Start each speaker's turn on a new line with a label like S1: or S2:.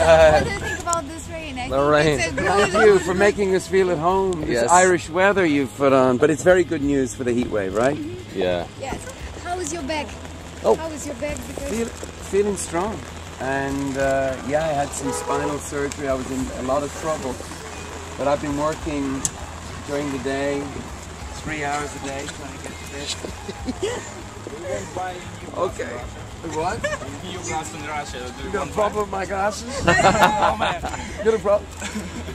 S1: what do you think about this rain? I
S2: The rain.
S1: It's a good,
S3: Thank you for making us feel at home. This
S2: Yes.
S3: Irish weather you've put on, but it's very good news for the heat wave, right?
S2: Yeah.
S1: Yes. How is your back?
S3: Oh.
S1: How is your back? Because
S3: Feel, feeling strong. And uh, yeah, I had some spinal surgery. I was in a lot of trouble. But I've been working during the day, three hours a day, trying to get fit. Okay. What?
S4: Glass in Russia. Do
S3: You got a problem with my glasses? oh man. You got a problem?